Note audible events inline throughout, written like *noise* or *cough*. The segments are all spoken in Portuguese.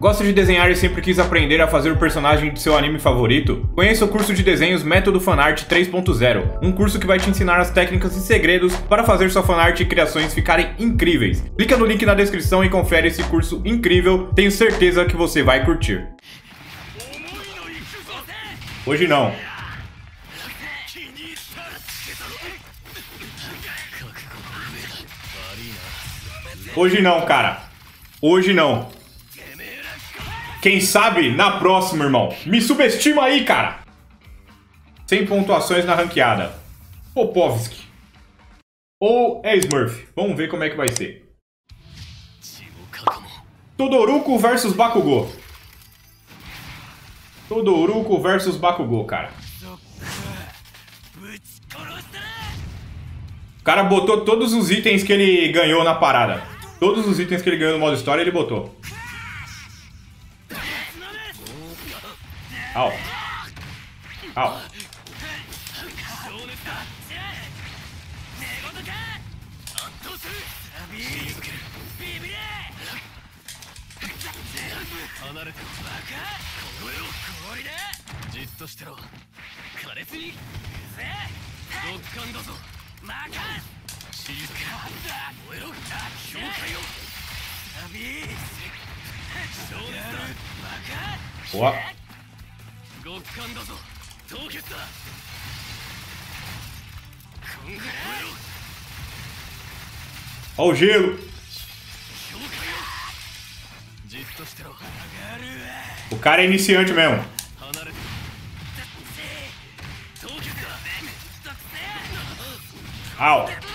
Gosta de desenhar e sempre quis aprender a fazer o personagem de seu anime favorito? Conheça o curso de desenhos Método Fanart 3.0, um curso que vai te ensinar as técnicas e segredos para fazer sua fanart e criações ficarem incríveis. Clica no link na descrição e confere esse curso incrível, tenho certeza que você vai curtir. Hoje não. Hoje não, cara. Hoje não. Quem sabe na próxima, irmão. Me subestima aí, cara. Sem pontuações na ranqueada. Popovski. Ou é Smurf. Vamos ver como é que vai ser. Todoruko versus Bakugou. Todoruko versus Bakugou, cara. O cara botou todos os itens que ele ganhou na parada. Todos os itens que ele ganhou no modo história, ele botou. Ow. Ow. Au. Au. Boa. Olha o gelo. O cara é iniciante mesmo. Au.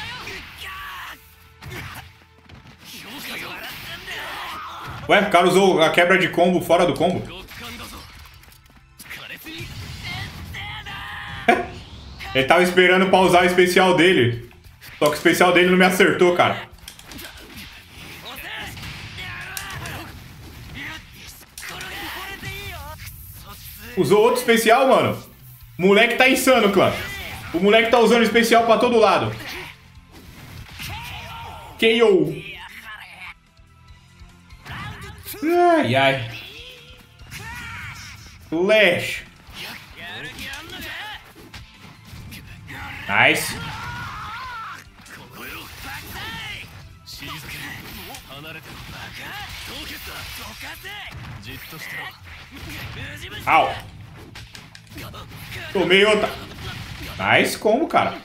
Ué, o cara usou a quebra de combo fora do combo. *laughs* Ele tava esperando pra usar o especial dele. Só que o especial dele não me acertou, cara. Usou outro especial, mano. O moleque tá insano, clã. O moleque tá usando especial pra todo lado. KO. Ai, ai. Flash. Nice. Au. Tomei outra. Nice como, cara?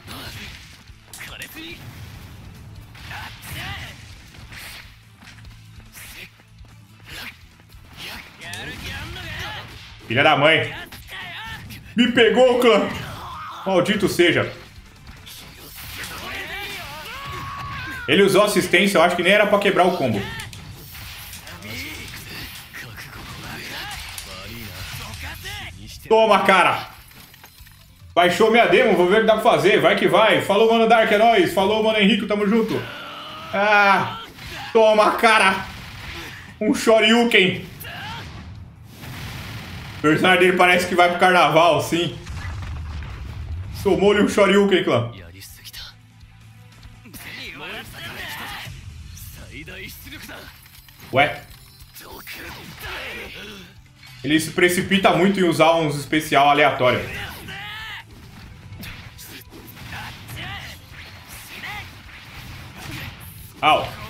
Filha da mãe. Me pegou, clã. Maldito seja. Ele usou assistência, eu acho que nem era pra quebrar o combo. Toma, cara! Baixou minha demo, vou ver o que dá pra fazer. Vai que vai. Falou, mano Dark, é nóis. Falou, mano Henrique, tamo junto. Ah! Toma, cara! Um Shoryuken. O personagem dele parece que vai pro carnaval, sim. Tomou-lhe um Shoryuken, clã. Ué? Ele se precipita muito em usar uns especial aleatório. Au.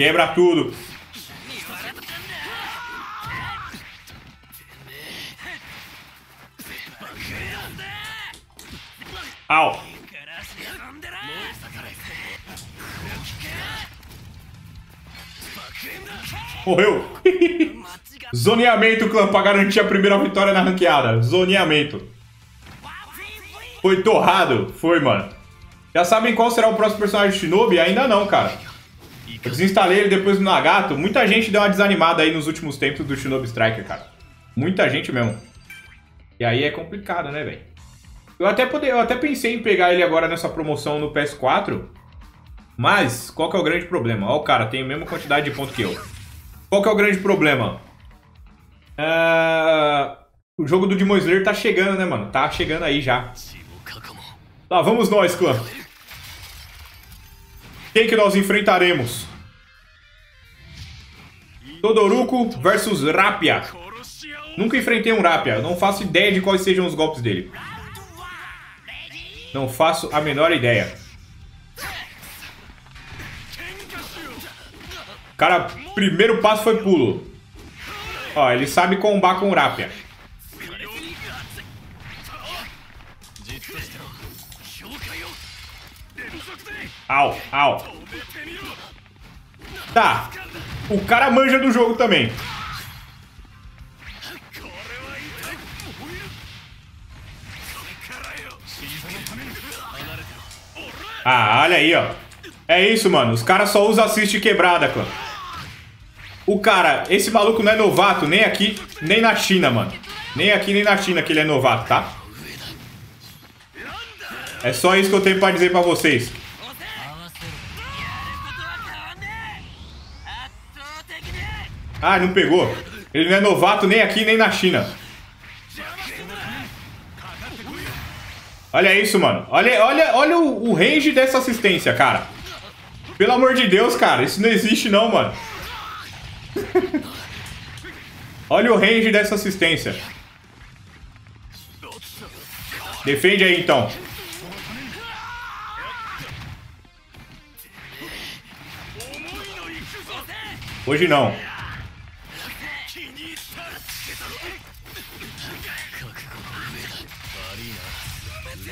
Quebra tudo. Au. Morreu. *laughs* Zoneamento, clã, pra garantir a primeira vitória na ranqueada. Zoneamento. Foi torrado. Foi, mano. Já sabem qual será o próximo personagem de Shinobi? Ainda não, cara. Eu desinstalei ele depois do Nagato. Muita gente deu uma desanimada aí nos últimos tempos do Shinobi Striker, cara. Muita gente mesmo. E aí é complicado, né, velho? Eu até, poder, eu até pensei em pegar ele agora nessa promoção no PS4. Mas, qual que é o grande problema? Ó, o cara tem a mesma quantidade de pontos que eu. Qual que é o grande problema? Uh, o jogo do Demon Slayer tá chegando, né, mano? Tá chegando aí já. Lá vamos nós, clã. Quem que nós enfrentaremos? Todoruko versus Rapia. Nunca enfrentei um Rapia. Não faço ideia de quais sejam os golpes dele. Não faço a menor ideia. Cara, primeiro passo foi pulo. Ó, ele sabe combar com o Rapia. Au, au. Tá. O cara manja do jogo também. Ah, olha aí, ó. É isso, mano. Os caras só usam assist quebrada, clã. O cara, esse maluco não é novato nem aqui, nem na China, mano. Nem aqui, nem na China que ele é novato, tá? É só isso que eu tenho pra dizer pra vocês. Ah, não pegou. Ele não é novato nem aqui, nem na China. Olha isso, mano. Olha, olha, olha o, o range dessa assistência, cara. Pelo amor de Deus, cara. Isso não existe não, mano. *laughs* olha o range dessa assistência. Defende aí, então. Hoje não.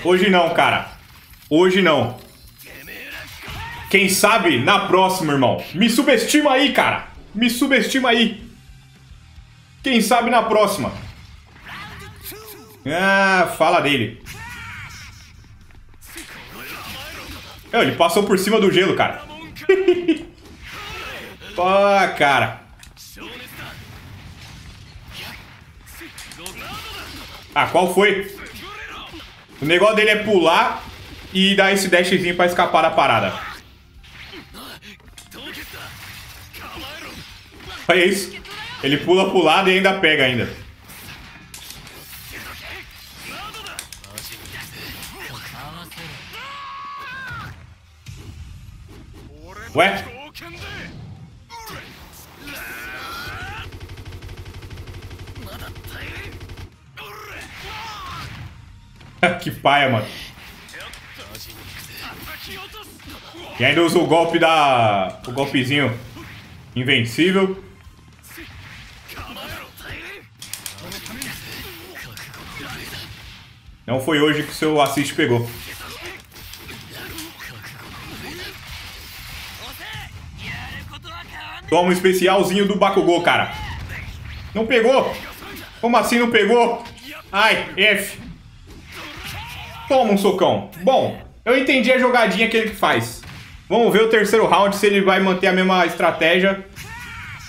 Hoje não, cara. Hoje não. Quem sabe na próxima, irmão. Me subestima aí, cara. Me subestima aí. Quem sabe na próxima. Ah, fala dele. ele passou por cima do gelo, cara. *laughs* Pô, cara. Ah, qual foi? O negócio dele é pular e dar esse dashzinho pra escapar da parada. Olha isso. Ele pula pro lado e ainda pega ainda. Ué? *laughs* que paia, mano. E ainda usa o golpe da... O golpezinho invencível. Não foi hoje que o seu assist pegou. Toma um especialzinho do Bakugou, cara. Não pegou? Como assim não pegou? Ai, F. Toma um socão. Bom, eu entendi a jogadinha que ele faz. Vamos ver o terceiro round se ele vai manter a mesma estratégia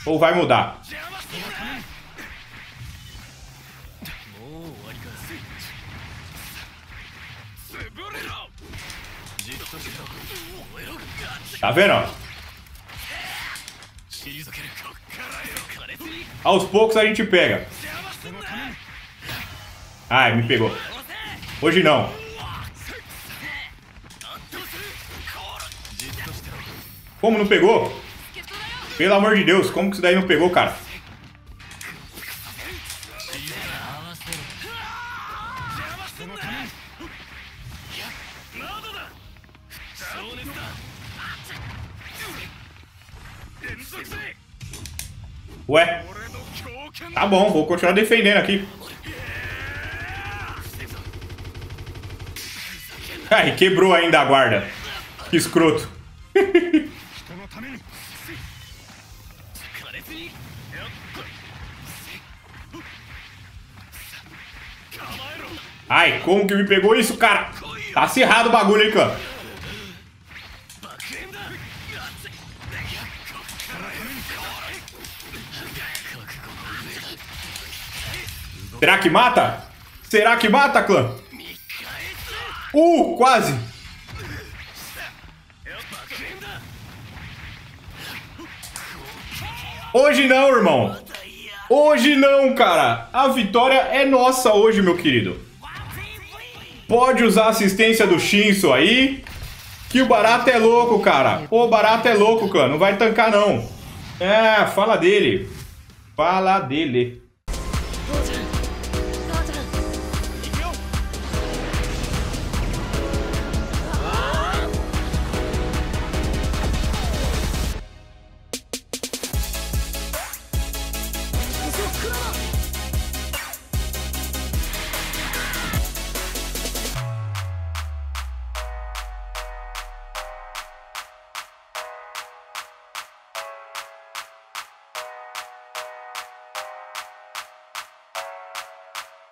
ou vai mudar. Tá vendo? Aos poucos a gente pega. Ai, me pegou. Hoje não. Como não pegou? Pelo amor de Deus, como que isso daí não pegou, cara? Ué? Tá bom, vou continuar defendendo aqui. Ai, quebrou ainda a guarda. Que escroto. *laughs* Ai, como que me pegou isso, cara? Tá acirrado o bagulho aí, cara. Será que mata? Será que mata, clã? Uh, quase. Hoje não, irmão. Hoje não, cara. A vitória é nossa hoje, meu querido. Pode usar a assistência do Shinso aí. Que o barato é louco, cara. O barato é louco, cara. Não vai tancar, não. É, fala dele. Fala dele.